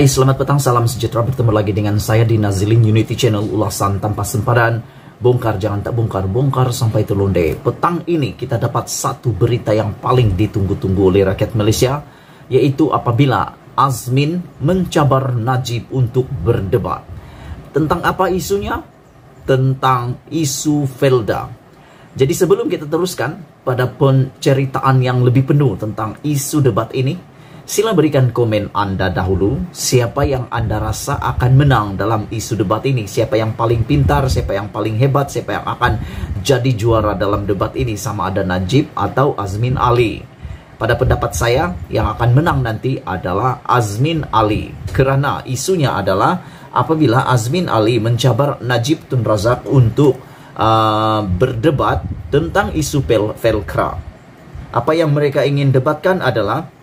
Hai, selamat petang, salam sejahtera bertemu lagi dengan saya di Nazilin Unity Channel ulasan tanpa sempadan bongkar jangan tak bongkar, bongkar sampai terlonde. Petang ini kita dapat satu berita yang paling ditunggu-tunggu oleh rakyat Malaysia, yaitu apabila Azmin mencabar Najib untuk berdebat. Tentang apa isunya? Tentang isu Felda. Jadi sebelum kita teruskan pada penceritaan yang lebih penuh tentang isu debat ini, Sila berikan komen Anda dahulu, siapa yang Anda rasa akan menang dalam isu debat ini, siapa yang paling pintar, siapa yang paling hebat, siapa yang akan jadi juara dalam debat ini, sama ada Najib atau Azmin Ali. Pada pendapat saya, yang akan menang nanti adalah Azmin Ali. Kerana isunya adalah apabila Azmin Ali mencabar Najib Tun Razak untuk uh, berdebat tentang isu Pel Velcra. Apa yang mereka ingin debatkan adalah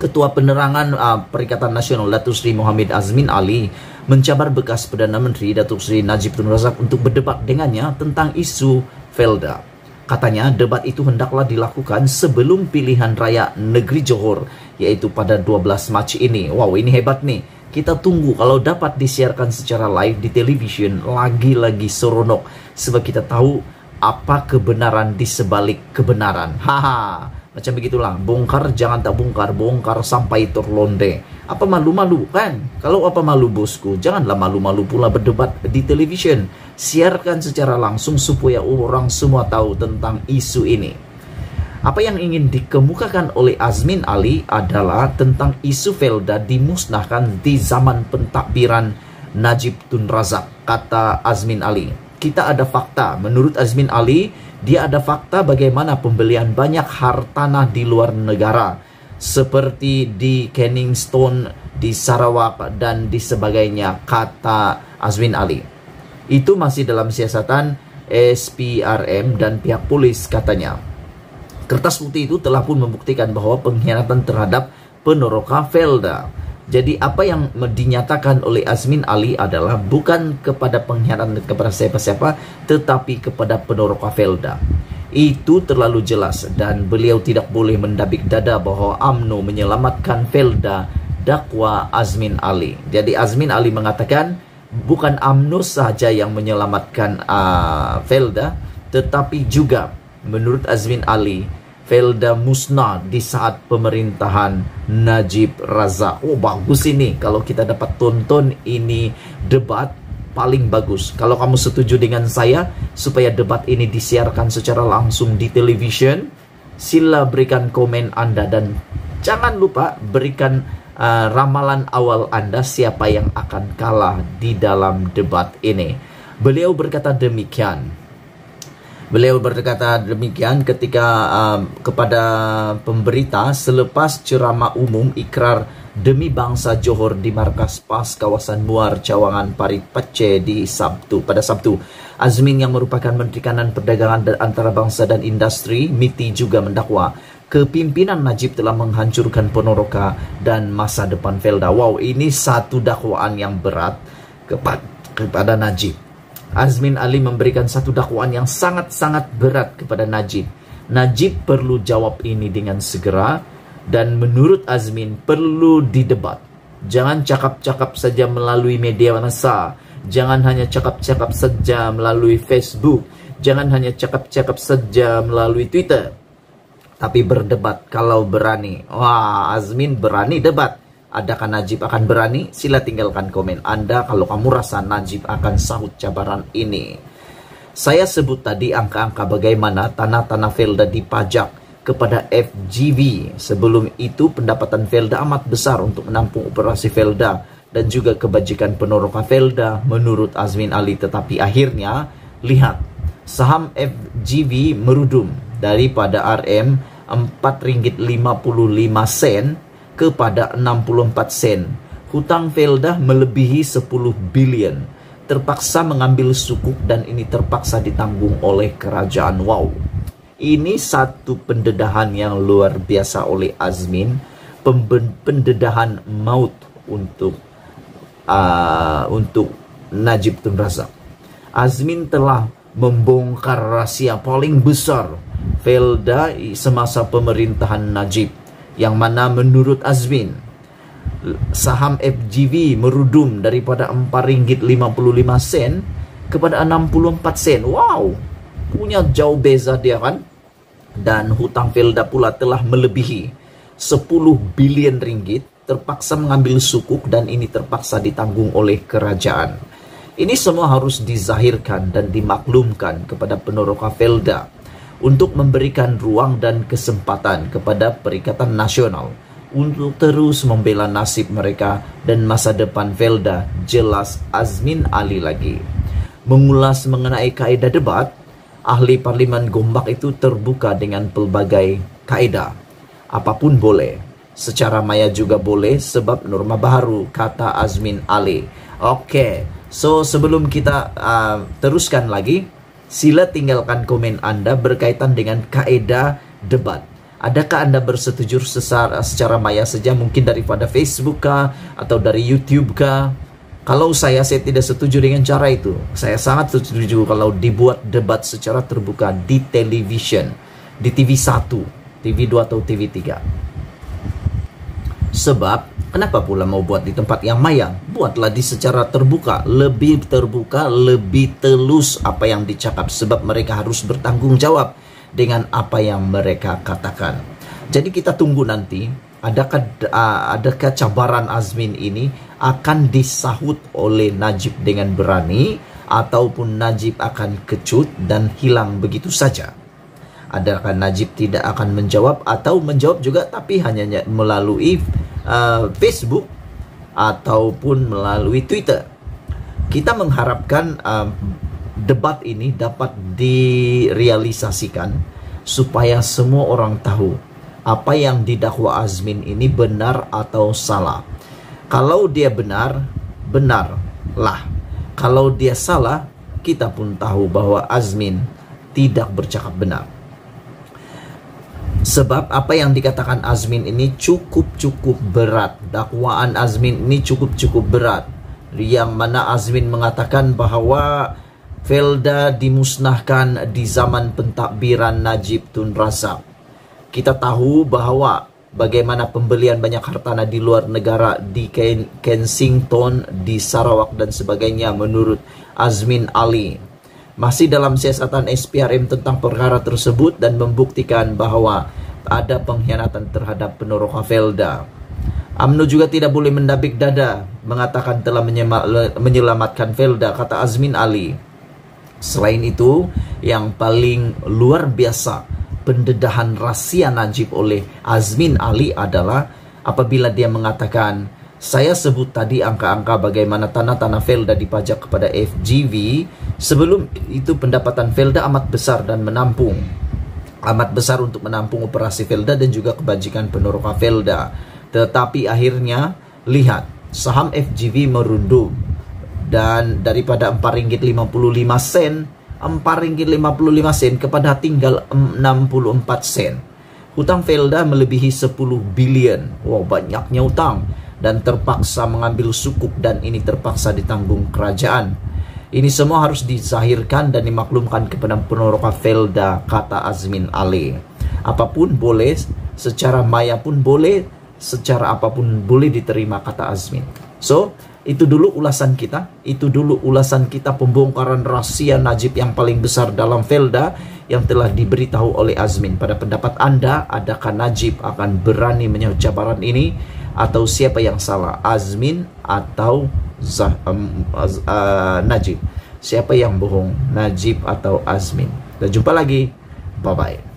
Ketua Penerangan uh, Perikatan Nasional Datuk Seri Muhammad Azmin Ali mencabar bekas Perdana Menteri Datuk Seri Najib Tun Razak untuk berdebat dengannya tentang isu Felda. Katanya debat itu hendaklah dilakukan sebelum pilihan raya negeri Johor yaitu pada 12 Mac ini. Wow, ini hebat nih. Kita tunggu kalau dapat disiarkan secara live di televisyen lagi-lagi seronok sebab kita tahu apa kebenaran di sebalik kebenaran. Haha. Macam begitulah, bongkar jangan tak bongkar, bongkar sampai terlonde. Apa malu-malu kan? Kalau apa malu bosku, janganlah malu-malu pula berdebat di televisyen. Siarkan secara langsung supaya orang semua tahu tentang isu ini. Apa yang ingin dikemukakan oleh Azmin Ali adalah tentang isu Felda dimusnahkan di zaman pentakbiran Najib Tun Razak, kata Azmin Ali. Kita ada fakta, menurut Azmin Ali, dia ada fakta bagaimana pembelian banyak hartanah di luar negara seperti di Canning Stone, di Sarawak dan di sebagainya kata Azwin Ali. Itu masih dalam siasatan SPRM dan pihak polis katanya. Kertas putih itu telah pun membuktikan bahwa pengkhianatan terhadap penoroka Felda jadi apa yang dinyatakan oleh Azmin Ali adalah bukan kepada pengkhianatan kepada siapa-siapa tetapi kepada penoroka Felda. Itu terlalu jelas dan beliau tidak boleh mendabik dada bahwa AMNO menyelamatkan Felda dakwa Azmin Ali. Jadi Azmin Ali mengatakan bukan AMNO saja yang menyelamatkan uh, Felda tetapi juga menurut Azmin Ali Felda musnah di saat pemerintahan Najib Razak. Oh bagus ini kalau kita dapat tonton ini debat paling bagus. Kalau kamu setuju dengan saya supaya debat ini disiarkan secara langsung di television, sila berikan komen Anda dan jangan lupa berikan uh, ramalan awal Anda siapa yang akan kalah di dalam debat ini. Beliau berkata demikian. Beliau berkata demikian ketika uh, kepada pemberita selepas ceramah umum ikrar demi bangsa Johor di markas PAS kawasan Muar Cawangan Parit Pace di Sabtu pada Sabtu. Azmin yang merupakan Menteri Kanan Perdagangan dan Antarabangsa dan Industri MITI juga mendakwa kepimpinan Najib telah menghancurkan Ponoroka dan masa depan Felda. Wow, ini satu dakwaan yang berat kepada kepada Najib. Azmin Ali memberikan satu dakwaan yang sangat-sangat berat kepada Najib. Najib perlu jawab ini dengan segera dan menurut Azmin perlu didebat. Jangan cakap-cakap saja melalui media massa. Jangan hanya cakap-cakap saja melalui Facebook. Jangan hanya cakap-cakap saja melalui Twitter. Tapi berdebat kalau berani. Wah, Azmin berani debat. Adakah Najib akan berani? Sila tinggalkan komen Anda kalau kamu rasa Najib akan sahut cabaran ini. Saya sebut tadi angka-angka bagaimana tanah-tanah Felda dipajak kepada FGV. Sebelum itu pendapatan Felda amat besar untuk menampung operasi Felda dan juga kebajikan penoroka Felda menurut Azmin Ali. Tetapi akhirnya, lihat, saham FGV merudum daripada RM 4 ringgit 55 sen kepada 64 sen. Hutang Felda melebihi 10 bilion. Terpaksa mengambil sukuk dan ini terpaksa ditanggung oleh kerajaan. Wow. Ini satu pendedahan yang luar biasa oleh Azmin. Pendedahan maut untuk uh, untuk Najib Tun Razak. Azmin telah membongkar rahasia paling besar Felda semasa pemerintahan Najib yang mana menurut Azmin saham FGV merudum daripada 4 ringgit 55 sen kepada 64 sen. Wow, punya jauh beza dia kan? Dan hutang Felda pula telah melebihi 10 bilion ringgit terpaksa mengambil sukuk dan ini terpaksa ditanggung oleh kerajaan. Ini semua harus dizahirkan dan dimaklumkan kepada penoroka Felda untuk memberikan ruang dan kesempatan kepada Perikatan Nasional untuk terus membela nasib mereka dan masa depan Felda jelas Azmin Ali lagi. Mengulas mengenai kaedah debat, ahli parlimen Gombak itu terbuka dengan pelbagai kaedah. Apa pun boleh, secara maya juga boleh sebab norma baru, kata Azmin Ali. Oke, so sebelum kita uh, teruskan lagi, sila tinggalkan komen Anda berkaitan dengan kaedah debat. Adakah Anda bersetuju secara, secara maya saja mungkin daripada Facebook kah atau dari YouTube kah? Kalau saya saya tidak setuju dengan cara itu. Saya sangat setuju kalau dibuat debat secara terbuka di television, di TV 1, TV 2 atau TV 3. Sebab kenapa pula mau buat di tempat yang maya? Buatlah di secara terbuka, lebih terbuka, lebih telus apa yang dicakap sebab mereka harus bertanggung jawab dengan apa yang mereka katakan. Jadi kita tunggu nanti adakah adakah cabaran Azmin ini akan disahut oleh Najib dengan berani ataupun Najib akan kecut dan hilang begitu saja. Adakah Najib tidak akan menjawab atau menjawab juga tapi hanya melalui uh, Facebook ataupun melalui Twitter. Kita mengharapkan uh, debat ini dapat direalisasikan supaya semua orang tahu apa yang didakwa Azmin ini benar atau salah. Kalau dia benar, benarlah. Kalau dia salah, kita pun tahu bahwa Azmin tidak bercakap benar. Sebab apa yang dikatakan Azmin ini cukup-cukup berat. Dakwaan Azmin ini cukup-cukup berat. Yang mana Azmin mengatakan bahwa Felda dimusnahkan di zaman pentadbiran Najib Tun Razak. Kita tahu bahwa bagaimana pembelian banyak hartanah di luar negara di Kensington, di Sarawak dan sebagainya menurut Azmin Ali. Masih dalam siasatan SPRM tentang perkara tersebut dan membuktikan bahwa ada pengkhianatan terhadap penoroka Felda. AMNO juga tidak boleh mendabik dada mengatakan telah menyelamatkan Felda, kata Azmin Ali. Selain itu, yang paling luar biasa pendedahan rahasia Najib oleh Azmin Ali adalah apabila dia mengatakan saya sebut tadi angka-angka bagaimana tanah-tanah Felda dipajak kepada FGV sebelum itu pendapatan Felda amat besar dan menampung. Amat besar untuk menampung operasi Felda dan juga kebajikan penoroka Felda tetapi akhirnya lihat saham FGV merundum dan daripada 4 ringgit 55 sen 4 ringgit 55 sen kepada tinggal 64 sen. Hutang Felda melebihi 10 bilion. Wow banyaknya hutang. Dan terpaksa mengambil sukuk dan ini terpaksa ditanggung kerajaan ini semua harus dizahirkan dan dimaklumkan kepada penoroka Felda kata Azmin Ali. Apa pun boleh secara maya pun boleh secara apa pun boleh diterima kata Azmin. So itu dulu ulasan kita, itu dulu ulasan kita pembongkaran rahasia Najib yang paling besar dalam Felda yang telah diberitahu oleh Azmin. Pada pendapat Anda, adakah Najib akan berani menyahut jabaran ini atau siapa yang salah, Azmin atau Zah, um, uh, Najib? Siapa yang bohong, Najib atau Azmin? Dan jumpa lagi. Bye bye.